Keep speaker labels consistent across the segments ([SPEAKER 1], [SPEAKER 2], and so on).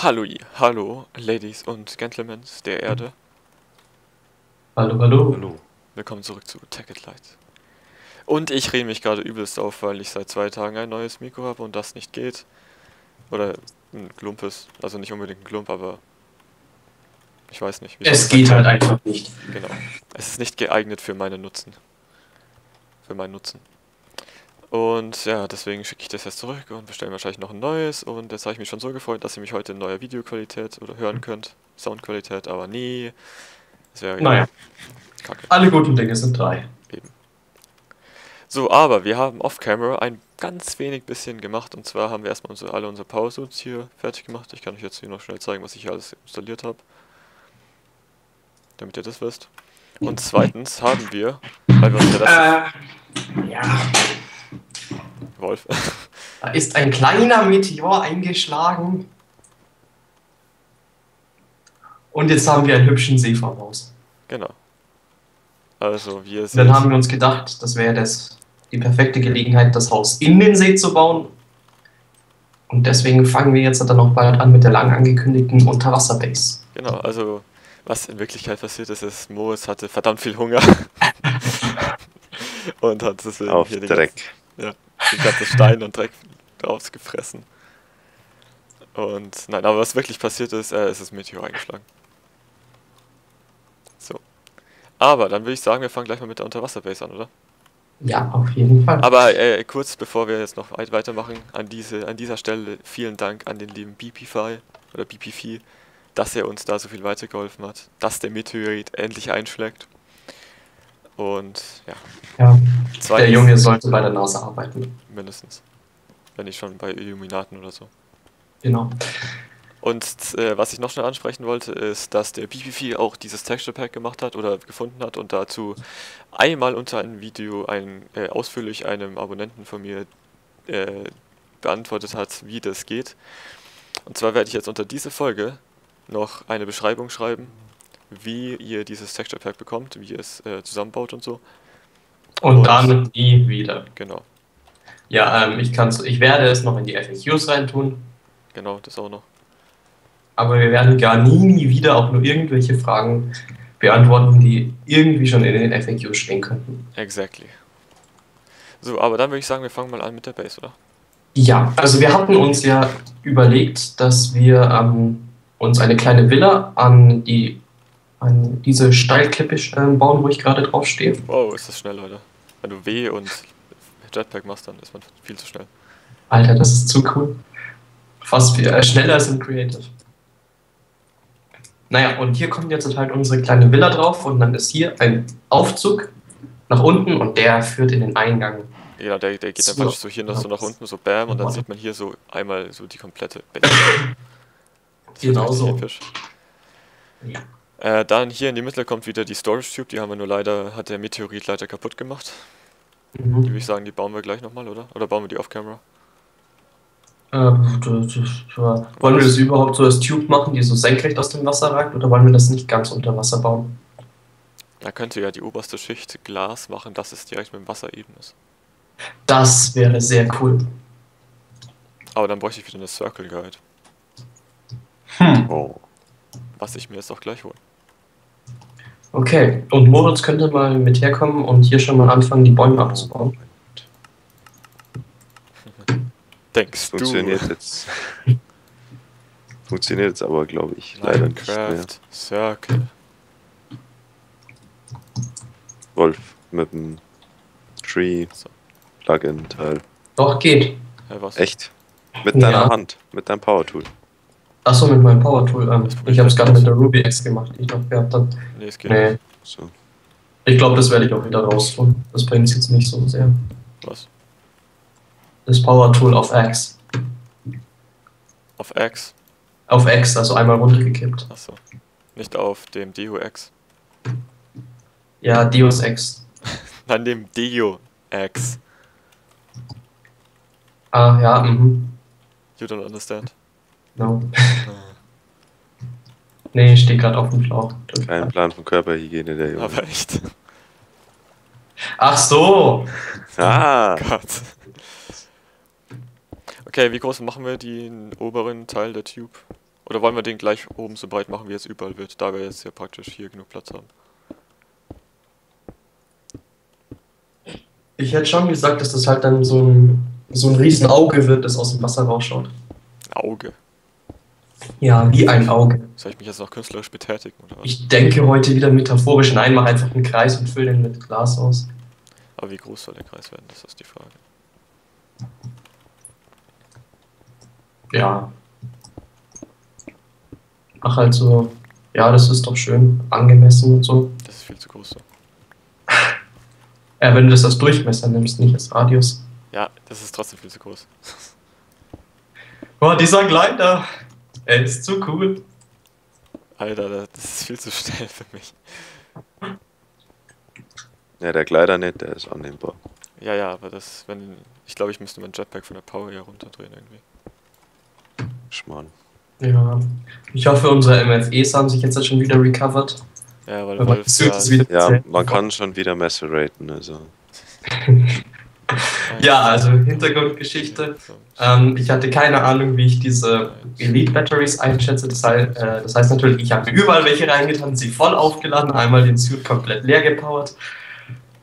[SPEAKER 1] Hallo, hallo, Ladies und Gentlemen der Erde.
[SPEAKER 2] Hallo, hallo.
[SPEAKER 1] Hallo. Willkommen zurück zu Tacket Light. Und ich rede mich gerade übelst auf, weil ich seit zwei Tagen ein neues Mikro habe und das nicht geht. Oder ein Klumpes. Also nicht unbedingt ein Klump, aber ich weiß nicht.
[SPEAKER 2] Es geht halt einfach nicht.
[SPEAKER 1] Genau. Es ist nicht geeignet für meine Nutzen. Für meinen Nutzen. Und ja, deswegen schicke ich das jetzt zurück und bestelle wahrscheinlich noch ein neues. Und jetzt habe ich mich schon so gefreut, dass ihr mich heute in neuer Videoqualität oder hören könnt. Soundqualität, aber nie.
[SPEAKER 2] Das wäre naja. Kacke. Alle guten Dinge sind drei. Eben.
[SPEAKER 1] So, aber wir haben off-camera ein ganz wenig bisschen gemacht. Und zwar haben wir erstmal unsere, alle unsere Power-Suits hier fertig gemacht. Ich kann euch jetzt hier noch schnell zeigen, was ich hier alles installiert habe. Damit ihr das wisst. Und zweitens haben wir, weil wir uns ja das... Äh, ja.
[SPEAKER 2] Wolf. Da ist ein kleiner Meteor eingeschlagen. Und jetzt haben wir einen hübschen See vor Haus.
[SPEAKER 1] Genau. Also, wir
[SPEAKER 2] sind. Dann haben wir uns gedacht, das wäre das die perfekte Gelegenheit, das Haus in den See zu bauen. Und deswegen fangen wir jetzt dann auch bald an mit der lang angekündigten Unterwasserbase.
[SPEAKER 1] Genau, also was in Wirklichkeit passiert ist, ist, Moritz hatte verdammt viel Hunger. und hat deswegen
[SPEAKER 3] Auf hier Dreck.
[SPEAKER 1] Ganzen, ja, den ganzen Stein und Dreck rausgefressen. Und nein, aber was wirklich passiert ist, äh, ist das Meteor eingeschlagen. So. Aber dann würde ich sagen, wir fangen gleich mal mit der Unterwasserbase an, oder?
[SPEAKER 2] Ja, auf jeden Fall.
[SPEAKER 1] Aber äh, kurz bevor wir jetzt noch weitermachen, an, diese, an dieser Stelle vielen Dank an den lieben BPFi oder BPFi, dass er uns da so viel weitergeholfen hat, dass der Meteorit endlich einschlägt. Und ja.
[SPEAKER 2] Ja, Zweitens, der Junge sollte bei der NASA arbeiten.
[SPEAKER 1] Mindestens. Wenn nicht schon bei Illuminaten oder so.
[SPEAKER 2] Genau.
[SPEAKER 1] Und äh, was ich noch schnell ansprechen wollte, ist, dass der BPP auch dieses Texture Pack gemacht hat oder gefunden hat und dazu einmal unter einem Video ein, äh, ausführlich einem Abonnenten von mir äh, beantwortet hat, wie das geht. Und zwar werde ich jetzt unter diese Folge noch eine Beschreibung schreiben, wie ihr dieses Texture Pack bekommt, wie ihr es äh, zusammenbaut und so.
[SPEAKER 2] Und, und dann nie wieder.
[SPEAKER 1] Genau.
[SPEAKER 2] Ja, ähm, ich, kann's, ich werde es noch in die FAQs reintun.
[SPEAKER 1] Genau, das auch noch.
[SPEAKER 2] Aber wir werden gar nie, nie wieder auch nur irgendwelche Fragen beantworten, die irgendwie schon in den FAQs stehen könnten.
[SPEAKER 1] Exactly. So, aber dann würde ich sagen, wir fangen mal an mit der Base, oder?
[SPEAKER 2] Ja, also wir hatten uns ja überlegt, dass wir ähm, uns eine kleine Villa an die an diese Steilklippe äh, bauen, wo ich gerade drauf stehe.
[SPEAKER 1] Wow, ist das schnell, Leute. Wenn du W und Jetpack machst, dann ist man viel zu schnell.
[SPEAKER 2] Alter, das ist zu cool. Fast viel, äh, schneller als im Creative. Naja, und hier kommt jetzt halt unsere kleine Villa drauf und dann ist hier ein Aufzug nach unten und der führt in den Eingang.
[SPEAKER 1] Ja, der, der geht so. einfach so hier noch so nach unten, so bam, und dann sieht man hier so einmal so die komplette
[SPEAKER 2] Genau so.
[SPEAKER 1] Ja. Äh, dann hier in die Mitte kommt wieder die Storage Tube, die haben wir nur leider, hat der Meteorit leider kaputt gemacht. Mhm. Die würde ich sagen, die bauen wir gleich nochmal, oder? Oder bauen wir die off-camera?
[SPEAKER 2] Ähm, das, das, ja. Wollen wir das überhaupt so als Tube machen, die so senkrecht aus dem Wasser ragt, oder wollen wir das nicht ganz unter Wasser bauen?
[SPEAKER 1] Da könnte ja die oberste Schicht Glas machen, dass es direkt mit dem Wasser eben ist.
[SPEAKER 2] Das wäre sehr cool.
[SPEAKER 1] Aber dann bräuchte ich wieder eine Circle Guide.
[SPEAKER 2] Hm. Oh.
[SPEAKER 1] Was ich mir jetzt auch gleich hole.
[SPEAKER 2] Okay, und Moritz könnte mal mit herkommen und hier schon mal anfangen, die Bäume abzubauen.
[SPEAKER 1] Denkst
[SPEAKER 3] Funktioniert
[SPEAKER 1] du?
[SPEAKER 3] jetzt. Funktioniert jetzt aber, glaube ich, leider nicht mehr.
[SPEAKER 1] Circle.
[SPEAKER 3] Wolf mit dem Tree so. Plugin-Teil.
[SPEAKER 2] Doch, geht.
[SPEAKER 1] Hey,
[SPEAKER 3] Echt? Mit deiner ja. Hand, mit deinem Power Tool.
[SPEAKER 2] Achso, mit meinem Power Tool. Ähm, ich habe es gerade mit der Ruby X gemacht. Ich glaube, ihr habt dann.
[SPEAKER 1] Nee, es geht nee. nicht.
[SPEAKER 3] So.
[SPEAKER 2] Ich glaube, das werde ich auch wieder raus tun. Das bringt es jetzt nicht so sehr.
[SPEAKER 1] Was?
[SPEAKER 2] Das Power Tool auf X.
[SPEAKER 1] Auf X?
[SPEAKER 2] Auf X, also einmal runtergekippt.
[SPEAKER 1] Achso. Nicht auf dem Dio X.
[SPEAKER 2] Ja, Dios X.
[SPEAKER 1] An dem Dio X.
[SPEAKER 2] Ah, ja, mhm.
[SPEAKER 1] You don't understand.
[SPEAKER 2] No. nee, ich stehe gerade auf dem Schlauch.
[SPEAKER 3] Kein Plan von Körperhygiene der Junge.
[SPEAKER 1] Aber echt.
[SPEAKER 2] Ach so!
[SPEAKER 3] Ah!
[SPEAKER 1] Gott. Okay, wie groß machen wir den oberen Teil der Tube? Oder wollen wir den gleich oben so breit machen, wie es überall wird, da wir jetzt hier praktisch hier genug Platz haben?
[SPEAKER 2] Ich hätte schon gesagt, dass das halt dann so ein, so ein Riesenauge wird, das aus dem Wasser rausschaut.
[SPEAKER 1] Auge.
[SPEAKER 2] Ja, wie ein Auge.
[SPEAKER 1] Soll ich mich jetzt noch künstlerisch betätigen oder was?
[SPEAKER 2] Ich denke heute wieder metaphorisch. Nein, mach einfach einen Kreis und füll den mit Glas aus.
[SPEAKER 1] Aber wie groß soll der Kreis werden? Das ist die Frage.
[SPEAKER 2] Ja. Mach halt so. Ja, das ist doch schön. Angemessen und so.
[SPEAKER 1] Das ist viel zu groß so.
[SPEAKER 2] Ja, wenn du das als Durchmesser nimmst, nicht als Radius.
[SPEAKER 1] Ja, das ist trotzdem viel zu groß.
[SPEAKER 2] Boah, dieser Glider. Er ist zu cool.
[SPEAKER 1] Alter, das ist viel zu schnell für mich.
[SPEAKER 3] Ja, der Kleider nicht, der ist annehmbar.
[SPEAKER 1] Ja, ja, aber das, wenn. Ich glaube, ich müsste meinen Jetpack von der Power hier runterdrehen irgendwie.
[SPEAKER 3] Schmarrn.
[SPEAKER 2] Ja. Ich hoffe, unsere MFEs haben sich jetzt schon wieder recovered.
[SPEAKER 1] Ja, weil
[SPEAKER 2] Aber
[SPEAKER 1] Wolf ja,
[SPEAKER 2] es wieder
[SPEAKER 3] Ja, man kann schon wieder maceraten, also.
[SPEAKER 2] Ja, also Hintergrundgeschichte. Ähm, ich hatte keine Ahnung, wie ich diese Elite Batteries einschätze. Das heißt, äh, das heißt natürlich, ich habe mir überall welche reingetan, sie voll aufgeladen, einmal den Suit komplett leer gepowert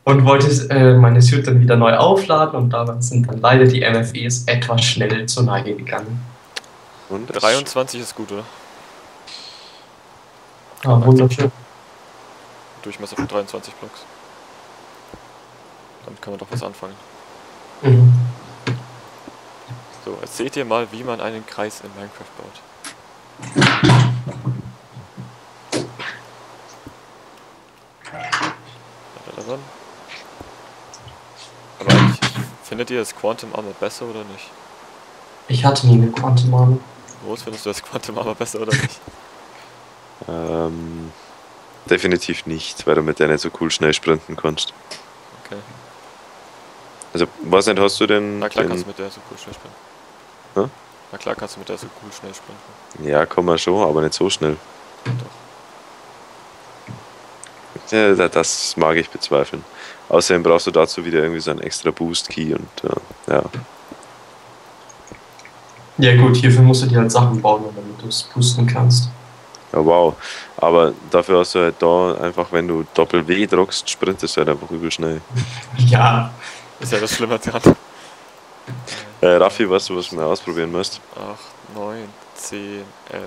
[SPEAKER 2] und wollte äh, meine Suit dann wieder neu aufladen und dabei sind dann leider die MFEs etwas schnell zur Neige gegangen.
[SPEAKER 3] Und es
[SPEAKER 1] 23 ist gut, oder?
[SPEAKER 2] Ah, wunderschön.
[SPEAKER 1] Durchmesser von 23 Blocks. Damit kann man doch was anfangen.
[SPEAKER 2] Mhm.
[SPEAKER 1] So, jetzt seht ihr mal, wie man einen Kreis in Minecraft baut. Aber eigentlich, findet ihr das Quantum Armor besser oder nicht?
[SPEAKER 2] Ich hatte nie eine Quantum Armor.
[SPEAKER 1] Groß findest du das Quantum Armor besser oder nicht?
[SPEAKER 3] Ähm, definitiv nicht, weil du mit der nicht so cool schnell sprinten kannst.
[SPEAKER 1] Okay.
[SPEAKER 3] Also, was nicht, hast du denn.
[SPEAKER 1] Na klar
[SPEAKER 3] den,
[SPEAKER 1] kannst du mit der so cool schnell sprinten.
[SPEAKER 3] Hä?
[SPEAKER 1] Na klar kannst du mit der so cool schnell sprinten.
[SPEAKER 3] Ja, kann man schon, aber nicht so schnell.
[SPEAKER 1] Doch.
[SPEAKER 3] Ja, da- das mag ich bezweifeln. Außerdem brauchst du dazu wieder irgendwie so einen extra Boost-Key und äh, ja.
[SPEAKER 2] Ja gut, hierfür musst du dir halt Sachen bauen, damit du es boosten kannst.
[SPEAKER 3] Ja, wow. Aber dafür hast du halt da einfach, wenn du Doppel-W druckst, sprintest du halt einfach übel schnell.
[SPEAKER 2] Ja,
[SPEAKER 1] Ist ja das Schlimme dran.
[SPEAKER 3] Äh, Raffi, weißt du, was du mal ausprobieren musst?
[SPEAKER 1] 8, 9, 10, 11,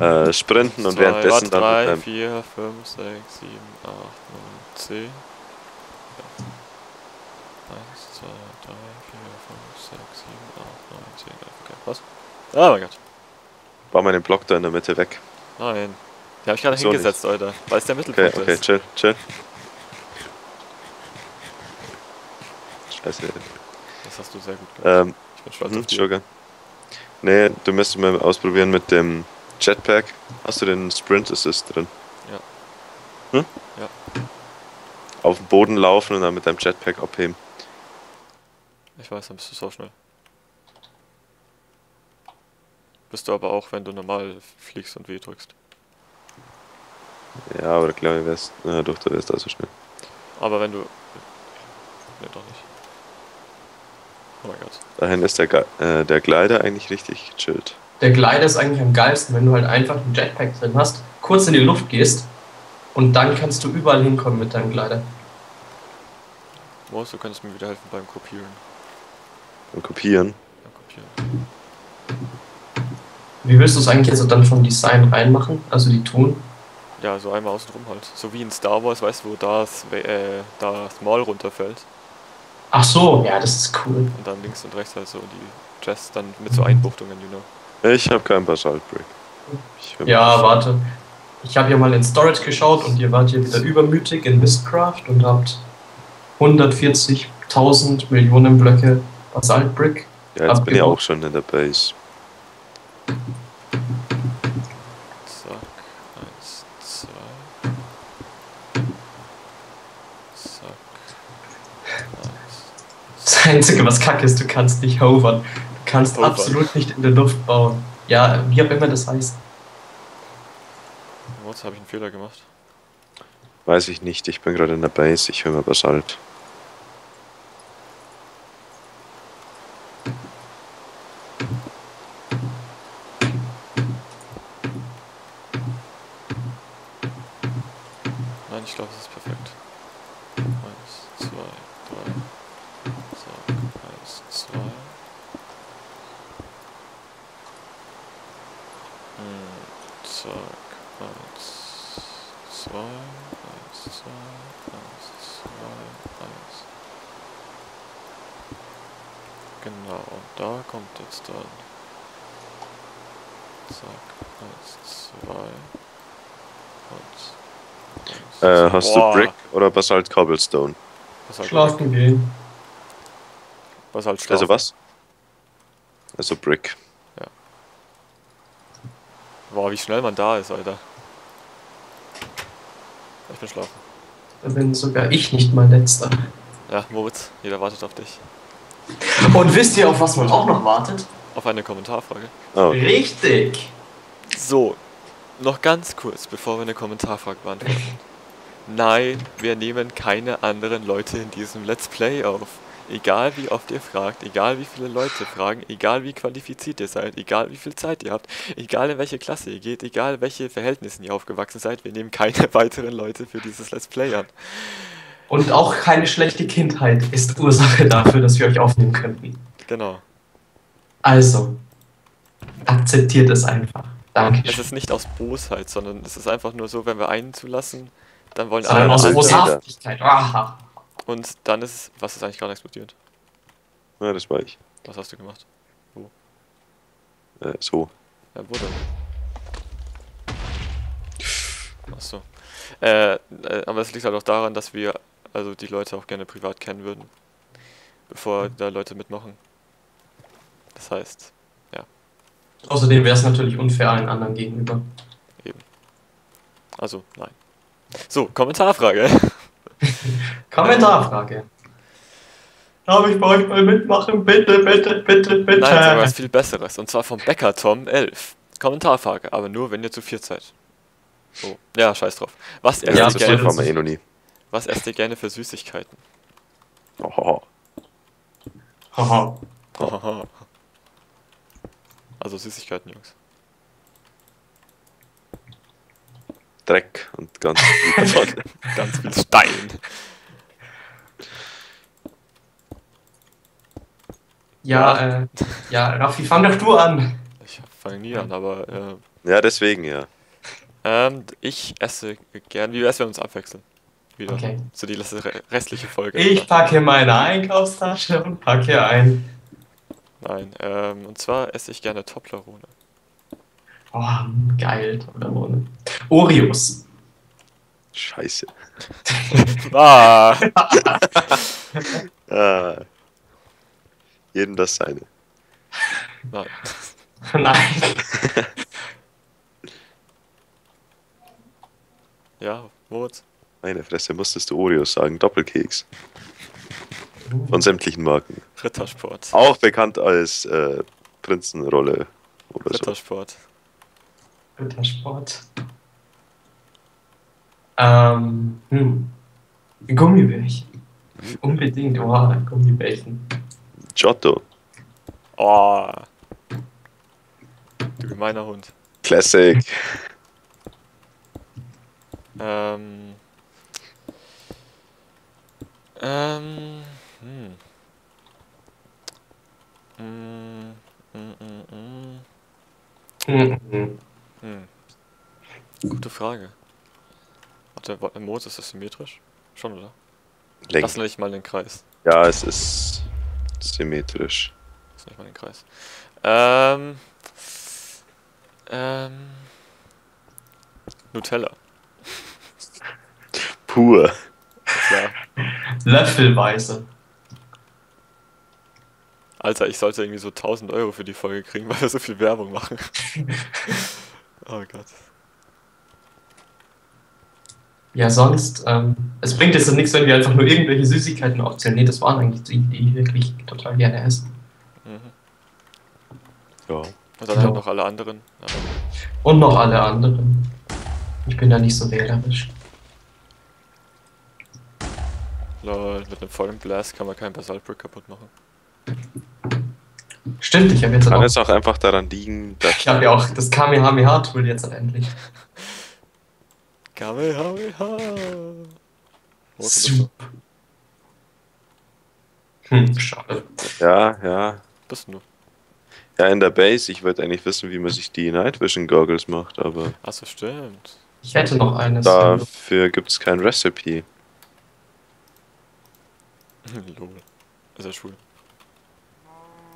[SPEAKER 1] 12.
[SPEAKER 3] Äh, sprinten und währenddessen dann mit
[SPEAKER 1] 3,
[SPEAKER 3] deinem
[SPEAKER 1] 4, 5, 6, 7, 8, 9, 10. 1, 2, 3, 4, 5, 6, 7, 8, 9, 10, 11. Okay, was? Oh mein Gott.
[SPEAKER 3] Bau mal den Block da in der Mitte weg.
[SPEAKER 1] Nein. Den hab ich gerade
[SPEAKER 3] So
[SPEAKER 1] hingesetzt, Alter. Weil es der
[SPEAKER 3] Okay,
[SPEAKER 1] Mittelpunkt
[SPEAKER 3] okay,
[SPEAKER 1] ist.
[SPEAKER 3] chill, chill. Scheiße.
[SPEAKER 1] Das hast du sehr gut gemacht.
[SPEAKER 3] Ähm,
[SPEAKER 1] ich bin stolz
[SPEAKER 3] hm,
[SPEAKER 1] auf dich.
[SPEAKER 3] Sugar. Nee, du müsstest mal ausprobieren mit dem Jetpack. Hast du den Sprint Assist drin?
[SPEAKER 1] Ja.
[SPEAKER 3] Hm?
[SPEAKER 1] Ja.
[SPEAKER 3] Auf den Boden laufen und dann mit deinem Jetpack abheben.
[SPEAKER 1] Ich weiß, dann bist du so schnell. Bist du aber auch, wenn du normal fliegst und W drückst.
[SPEAKER 3] Ja, aber glaube ich wärst. Du wärst da so schnell.
[SPEAKER 1] Aber wenn du. Ne, doch nicht. Oh mein Gott.
[SPEAKER 3] Dahin ist der, Ge- äh, der Glider eigentlich richtig gechillt.
[SPEAKER 2] der Glider ist eigentlich am geilsten, wenn du halt einfach einen Jetpack drin hast, kurz in die Luft gehst und dann kannst du überall hinkommen mit deinem Glider.
[SPEAKER 1] Moos, du könntest mir wieder helfen beim Kopieren.
[SPEAKER 3] Und kopieren.
[SPEAKER 1] Beim Kopieren.
[SPEAKER 2] Wie willst du es eigentlich jetzt dann vom Design reinmachen? Also die tun?
[SPEAKER 1] Ja, so einmal außen rum halt. So wie in Star Wars, weißt du, wo das, äh, das Maul runterfällt.
[SPEAKER 2] Ach so, ja, das ist cool.
[SPEAKER 1] Und dann links und rechts halt so die Chests dann mit so Einbuchtungen, you know.
[SPEAKER 3] Ich habe keinen Basaltbrick.
[SPEAKER 2] Ja, warte. Ich habe ja mal in Storage geschaut und ihr wart hier wieder übermütig in Mistcraft und habt 140.000 Millionen Blöcke Basaltbrick.
[SPEAKER 3] Ja, jetzt bin ich
[SPEAKER 2] abgebaut.
[SPEAKER 3] auch schon in der Base.
[SPEAKER 2] Einzige, was kacke ist, du kannst nicht hovern. Du kannst
[SPEAKER 1] Hovern.
[SPEAKER 2] absolut nicht in der Luft bauen. Ja, wie auch immer das heißt.
[SPEAKER 1] Moos, habe ich einen Fehler gemacht.
[SPEAKER 3] Weiß ich nicht, ich bin gerade in der Base, ich höre mal Basalt. Äh, hast
[SPEAKER 1] Boah.
[SPEAKER 3] du Brick oder Basalt Cobblestone?
[SPEAKER 1] Was halt
[SPEAKER 2] Schlafen gehen.
[SPEAKER 1] Was halt
[SPEAKER 3] Also
[SPEAKER 1] schlafen.
[SPEAKER 3] was? Also Brick.
[SPEAKER 1] Boah, wie schnell man da ist, Alter. Ich bin schlafen.
[SPEAKER 2] Da bin sogar ich nicht mal letzter.
[SPEAKER 1] Ja, Moritz, jeder wartet auf dich.
[SPEAKER 2] Und wisst ihr, auf was man auch noch wartet?
[SPEAKER 1] Auf eine Kommentarfrage.
[SPEAKER 3] Oh,
[SPEAKER 2] Richtig.
[SPEAKER 1] So, noch ganz kurz, bevor wir eine Kommentarfrage beantworten. Nein, wir nehmen keine anderen Leute in diesem Let's Play auf. Egal wie oft ihr fragt, egal wie viele Leute fragen, egal wie qualifiziert ihr seid, egal wie viel Zeit ihr habt, egal in welche Klasse ihr geht, egal welche Verhältnissen ihr aufgewachsen seid, wir nehmen keine weiteren Leute für dieses Let's Play an.
[SPEAKER 2] Und auch keine schlechte Kindheit ist Ursache dafür, dass wir euch aufnehmen könnten.
[SPEAKER 1] Genau.
[SPEAKER 2] Also, akzeptiert es einfach. Danke.
[SPEAKER 1] Es ist nicht aus Bosheit, sondern es ist einfach nur so, wenn wir einen zulassen, dann wollen
[SPEAKER 2] Sondern
[SPEAKER 1] alle
[SPEAKER 2] aus. Boshaftigkeit.
[SPEAKER 1] Und dann ist es. Was ist eigentlich gerade explodiert?
[SPEAKER 3] ja, das war ich.
[SPEAKER 1] Was hast du gemacht?
[SPEAKER 3] Äh, so.
[SPEAKER 1] Ja, wo denn? Achso. Äh, äh, aber es liegt halt auch daran, dass wir also die Leute auch gerne privat kennen würden. Bevor da Leute mitmachen. Das heißt,
[SPEAKER 2] Außerdem wäre es natürlich unfair allen anderen gegenüber.
[SPEAKER 1] also nein. So, Kommentarfrage.
[SPEAKER 2] Kommentarfrage. Darf ich bei euch mal mitmachen? Bitte, bitte, bitte, bitte.
[SPEAKER 1] Nein, sogar was viel Besseres. Und zwar vom Bäcker Tom 11. Kommentarfrage, aber nur wenn ihr zu viert seid. So. Ja, scheiß drauf. Was esst,
[SPEAKER 2] Ja,
[SPEAKER 1] ihr
[SPEAKER 2] gerne-
[SPEAKER 3] wir eh noch nie.
[SPEAKER 1] was esst ihr gerne für Süßigkeiten?
[SPEAKER 3] Oh,
[SPEAKER 2] Haha.
[SPEAKER 1] Hahaha. Also Süßigkeiten, Jungs.
[SPEAKER 3] Dreck und ganz viel davon.
[SPEAKER 1] Ganz viel Stein.
[SPEAKER 2] Ja, äh, ja, Raffi, fang doch du an.
[SPEAKER 1] Ich fange nie an, aber äh,
[SPEAKER 3] Ja, deswegen ja.
[SPEAKER 1] ähm, ich esse gern. Wie wär's, wenn wir uns abwechseln? Wieder.
[SPEAKER 2] Okay.
[SPEAKER 1] So die restliche Folge.
[SPEAKER 2] Ich packe meine Einkaufstasche und packe ein.
[SPEAKER 1] Nein, ähm, und zwar esse ich gerne Toblerone.
[SPEAKER 2] Oh, geil, Toblerone. Oreos.
[SPEAKER 3] Scheiße.
[SPEAKER 1] Ah!
[SPEAKER 3] Ah. Jedem das seine.
[SPEAKER 1] Nein.
[SPEAKER 2] Nein.
[SPEAKER 1] Ja, Moritz?
[SPEAKER 3] Meine Fresse, musstest du Oreos sagen. Doppelkeks. Von sämtlichen Marken.
[SPEAKER 1] Rittersport.
[SPEAKER 3] Auch bekannt als äh, Prinzenrolle oder so.
[SPEAKER 1] Rittersport.
[SPEAKER 2] Rittersport. Ähm, hm. Gummibärchen. Unbedingt, oh, Gummibärchen.
[SPEAKER 3] Giotto.
[SPEAKER 1] Oh. Du gemeiner Hund.
[SPEAKER 3] Classic.
[SPEAKER 1] Ähm. Ähm. Hm. Mm, mm, mm, mm.
[SPEAKER 2] Mhm.
[SPEAKER 1] Hm. Gute Frage. Warte, im Mond ist das symmetrisch? Schon, oder?
[SPEAKER 3] Lenk.
[SPEAKER 1] Lass nicht mal den Kreis.
[SPEAKER 3] Ja, es ist symmetrisch.
[SPEAKER 1] Lass nicht mal den Kreis. Ähm. Ähm. Nutella.
[SPEAKER 3] Pur.
[SPEAKER 1] Klar.
[SPEAKER 2] Löffelweise.
[SPEAKER 1] Alter, ich sollte irgendwie so 1000 Euro für die Folge kriegen, weil wir so viel Werbung machen. oh Gott.
[SPEAKER 2] Ja, sonst, ähm, es bringt jetzt nichts, wenn wir einfach nur irgendwelche Süßigkeiten aufzählen. Nee, das waren eigentlich die, die ich wirklich total gerne esse.
[SPEAKER 1] Mhm.
[SPEAKER 3] Ja.
[SPEAKER 1] Und dann
[SPEAKER 2] Ja.
[SPEAKER 1] halt noch alle anderen. Ja.
[SPEAKER 2] Und noch alle anderen. Ich bin da nicht so wählerisch.
[SPEAKER 1] Lol, mit einem vollen Blast kann man keinen Basaltbrick kaputt machen.
[SPEAKER 2] Stimmt, ich habe jetzt
[SPEAKER 3] Kann
[SPEAKER 2] auch,
[SPEAKER 3] es auch einfach daran liegen, dass
[SPEAKER 2] ich habe ja auch das Kamehameha-Tool jetzt endlich.
[SPEAKER 1] Kamehameha.
[SPEAKER 2] Super. Hm, schade.
[SPEAKER 3] Ja, ja.
[SPEAKER 1] bist du?
[SPEAKER 3] Ja, in der Base, ich wollte eigentlich wissen, wie man sich die Night Vision Goggles macht, aber
[SPEAKER 1] Achso, stimmt.
[SPEAKER 2] Ich hätte noch eines.
[SPEAKER 3] dafür gibt es kein Recipe.
[SPEAKER 1] Lol. Ist ja schwul.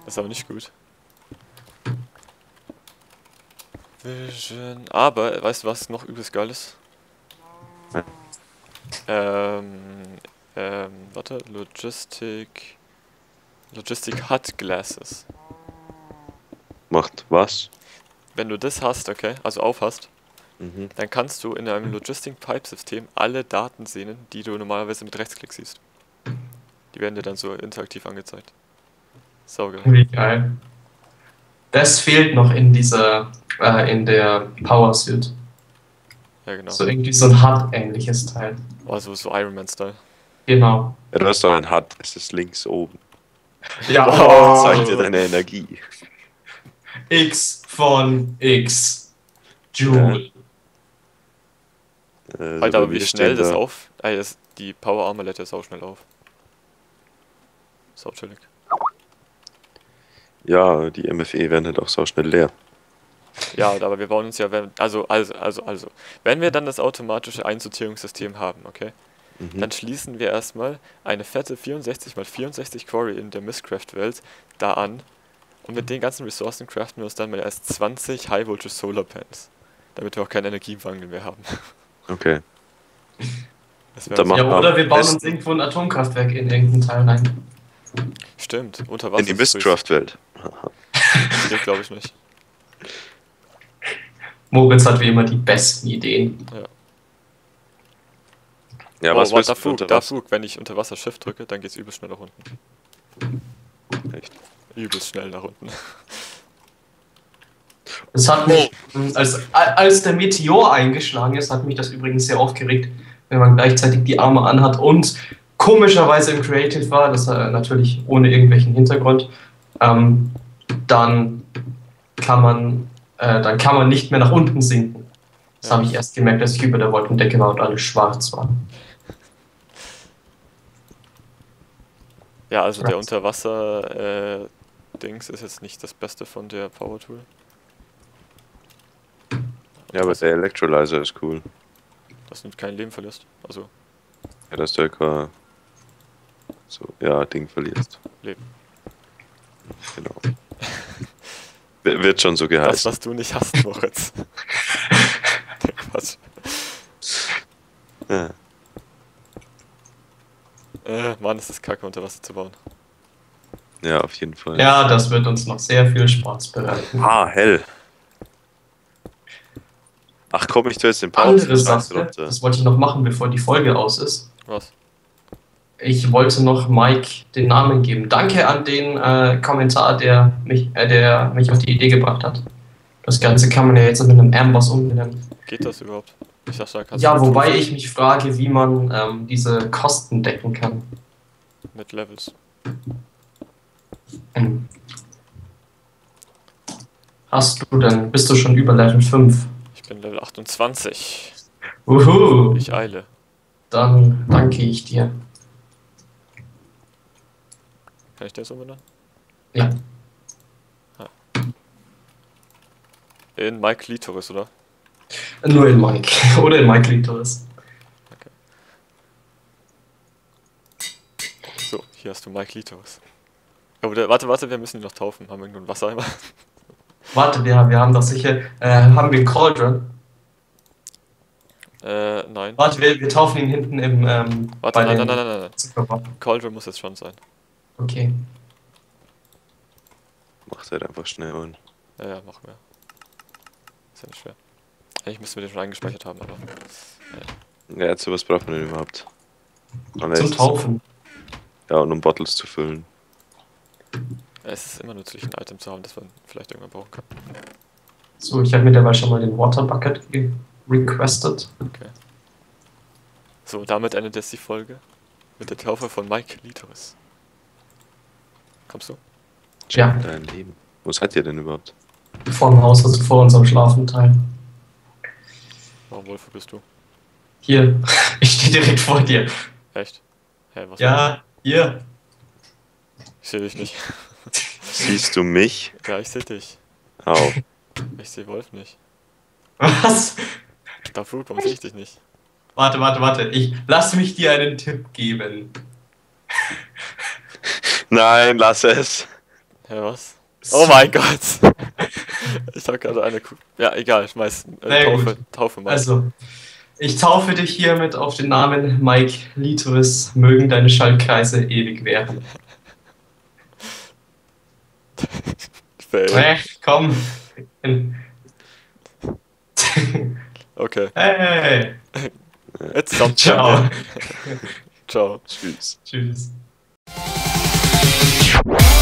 [SPEAKER 1] Ist aber nicht gut. Vision. Aber, weißt du, was noch übelst geil ist?
[SPEAKER 3] Ja.
[SPEAKER 1] Ähm, ähm, warte, Logistic. Logistic Hut Glasses.
[SPEAKER 3] Macht was?
[SPEAKER 1] Wenn du das hast, okay, also aufhast,
[SPEAKER 3] Mhm.
[SPEAKER 1] dann kannst du in einem Logistic Pipe System alle Daten sehen, die du normalerweise mit Rechtsklick siehst. Die werden dir dann so interaktiv angezeigt. Saugeil.
[SPEAKER 2] Wie geil. Das fehlt noch in dieser, äh, in der Power Suit.
[SPEAKER 1] Ja, genau.
[SPEAKER 2] So irgendwie so ein HUD-ähnliches Teil.
[SPEAKER 1] Also so Iron Man Style.
[SPEAKER 2] Genau.
[SPEAKER 3] Ja, du hast doch ein HUD, es ist links oben.
[SPEAKER 2] Ja,
[SPEAKER 1] Oh.
[SPEAKER 3] Zeigt dir deine Energie.
[SPEAKER 2] X von X. Joule.
[SPEAKER 3] Äh,
[SPEAKER 1] Alter, aber wie schnell das
[SPEAKER 3] da-
[SPEAKER 1] auf. Ey, das, die Power Armor lädt ja sau schnell auf. Sau chillig.
[SPEAKER 3] Ja, die MFE werden halt auch so schnell leer.
[SPEAKER 1] Ja, aber wir bauen uns ja, wenn, also, also, also, also, wenn wir dann das automatische Einsortierungssystem haben, okay,
[SPEAKER 3] Mhm.
[SPEAKER 1] dann schließen wir erstmal eine fette 64 x 64 Quarry in der Mistcraft-Welt da an und mit den ganzen Ressourcen craften wir uns dann mal erst 20 High Voltage Solar Panels, damit wir auch keinen Energiemangel mehr haben.
[SPEAKER 3] Okay.
[SPEAKER 1] Das
[SPEAKER 2] Ja, oder wir bauen uns irgendwo ein Atomkraftwerk in irgendeinen Teil rein.
[SPEAKER 1] Stimmt, unter Wasser.
[SPEAKER 3] In die Mistcraft-Welt.
[SPEAKER 1] Geht, glaube ich nicht.
[SPEAKER 2] Moritz hat wie immer die besten Ideen.
[SPEAKER 3] Ja,
[SPEAKER 1] oh,
[SPEAKER 3] was du
[SPEAKER 1] fuck,
[SPEAKER 3] unter
[SPEAKER 1] da fuck, wenn ich unter Wasser Shift drücke, dann geht's übelst schnell nach unten.
[SPEAKER 3] Echt?
[SPEAKER 1] Übelst schnell nach unten.
[SPEAKER 2] Es hat mich, als, als der Meteor eingeschlagen ist, hat mich das übrigens sehr aufgeregt, wenn man gleichzeitig die Arme anhat und komischerweise im Creative war, das äh, natürlich ohne irgendwelchen Hintergrund, ähm, dann kann man äh, dann kann man nicht mehr nach unten sinken. Das
[SPEAKER 1] Ja.
[SPEAKER 2] habe ich erst gemerkt, als ich über der Wolkendecke war und alles schwarz war.
[SPEAKER 1] Ja, also der. Unterwasser-Dings ist jetzt nicht das Beste von der Power Tool.
[SPEAKER 3] Ja, aber der Electrolyzer ist cool.
[SPEAKER 1] Dass du kein Leben verlierst. Also,
[SPEAKER 3] Ja, dass du kein so, ja, Ding verlierst.
[SPEAKER 1] Leben.
[SPEAKER 3] Genau. W- Wird schon so
[SPEAKER 1] das,
[SPEAKER 3] geheißen.
[SPEAKER 1] was du nicht hast, Moritz. Der Quatsch.
[SPEAKER 3] Ja.
[SPEAKER 1] Äh, Mann, ist das kacke, unter Wasser zu bauen.
[SPEAKER 3] ja, auf jeden Fall.
[SPEAKER 2] Ja, das wird uns noch sehr viel Spaß bereiten.
[SPEAKER 3] Ah, hell. Ach komm, ich tue jetzt den
[SPEAKER 2] Andere
[SPEAKER 3] Pause
[SPEAKER 2] Sache, das wollte ich noch machen, bevor die Folge aus ist.
[SPEAKER 1] Was?
[SPEAKER 2] Ich wollte noch Mike den Namen geben. Danke an den äh, Kommentar, der mich, äh, der mich auf die Idee gebracht hat. Das Ganze kann man ja jetzt mit einem Amboss umbenennen.
[SPEAKER 1] Geht das überhaupt? Ich dachte, da kannst
[SPEAKER 2] Ja, wobei ich mich frage, wie man ähm, diese Kosten decken kann.
[SPEAKER 1] mit Levels.
[SPEAKER 2] Hm. Hast du denn, bist du schon über Level 5?
[SPEAKER 1] Ich bin Level 28.
[SPEAKER 2] Uhu,
[SPEAKER 1] Ich eile.
[SPEAKER 2] dann danke ich dir.
[SPEAKER 1] Kann ich das umbenennen?
[SPEAKER 2] Ja,
[SPEAKER 1] In Mike Litoris, oder?
[SPEAKER 2] nur in Mike. Oder in Mike Litoris.
[SPEAKER 1] So, hier hast du Mike Litoris. Oh, warte, warte, wir müssen ihn noch taufen. Haben wir irgendeinen Wassereimer?
[SPEAKER 2] Warte, wir, wir haben doch sicher, äh, haben wir Cauldron?
[SPEAKER 1] äh, nein.
[SPEAKER 2] Warte, wir, wir taufen ihn hinten im, ähm,
[SPEAKER 1] Warte,
[SPEAKER 2] bei
[SPEAKER 1] nein, nein, nein, nein, nein. Cauldron muss jetzt schon sein.
[SPEAKER 2] Okay.
[SPEAKER 3] Macht halt einfach schnell und.
[SPEAKER 1] Ja, ja, machen wir. Ist ja nicht schwer. Eigentlich müssten wir den schon eingespeichert haben, aber.
[SPEAKER 3] Ja, jetzt sowas braucht man denn überhaupt. Und
[SPEAKER 2] Zum Taufen.
[SPEAKER 3] Ja, und um Bottles zu füllen.
[SPEAKER 1] Es ist immer nützlich, ein Item zu haben, das man vielleicht irgendwann brauchen kann.
[SPEAKER 2] So, ich habe mir dabei schon mal den Water Bucket requested.
[SPEAKER 1] Okay. So, damit endet jetzt die Folge. Mit der Taufe von Mike Litoris. Kommst du?
[SPEAKER 2] Ja.
[SPEAKER 3] Dein Leben. Wo seid ihr denn überhaupt?
[SPEAKER 2] Vor dem Haus, also vor unserem Schlafenteil.
[SPEAKER 1] Warum Wolf bist du?
[SPEAKER 2] Hier, ich stehe direkt vor dir.
[SPEAKER 1] Echt? Hä, was?
[SPEAKER 2] Ja, hier.
[SPEAKER 1] Ich sehe dich nicht.
[SPEAKER 3] Siehst du mich?
[SPEAKER 1] Ja, ich sehe dich.
[SPEAKER 3] Au.
[SPEAKER 1] Ich sehe Wolf nicht.
[SPEAKER 2] Was?
[SPEAKER 1] Da Fruit, warum sehe ich dich nicht?
[SPEAKER 2] Warte, warte, warte. Ich lass mich dir einen Tipp geben.
[SPEAKER 3] Nein, lass es.
[SPEAKER 1] Hä, was? Oh mein Gott! Ich hab gerade eine Kuh. Ja, egal, schmeiß. Äh,
[SPEAKER 2] Na ja,
[SPEAKER 1] Taufe,
[SPEAKER 2] gut.
[SPEAKER 1] Taufe mal.
[SPEAKER 2] Also, ich taufe dich hiermit auf den Namen Mike Litoris. Mögen deine Schaltkreise ewig werden.
[SPEAKER 1] Fail.
[SPEAKER 2] Äh, komm.
[SPEAKER 1] Okay.
[SPEAKER 2] Hey.
[SPEAKER 1] Jetzt kommt
[SPEAKER 2] Ciao.
[SPEAKER 1] Ciao.
[SPEAKER 3] Tschüss.
[SPEAKER 2] Tschüss. Bye.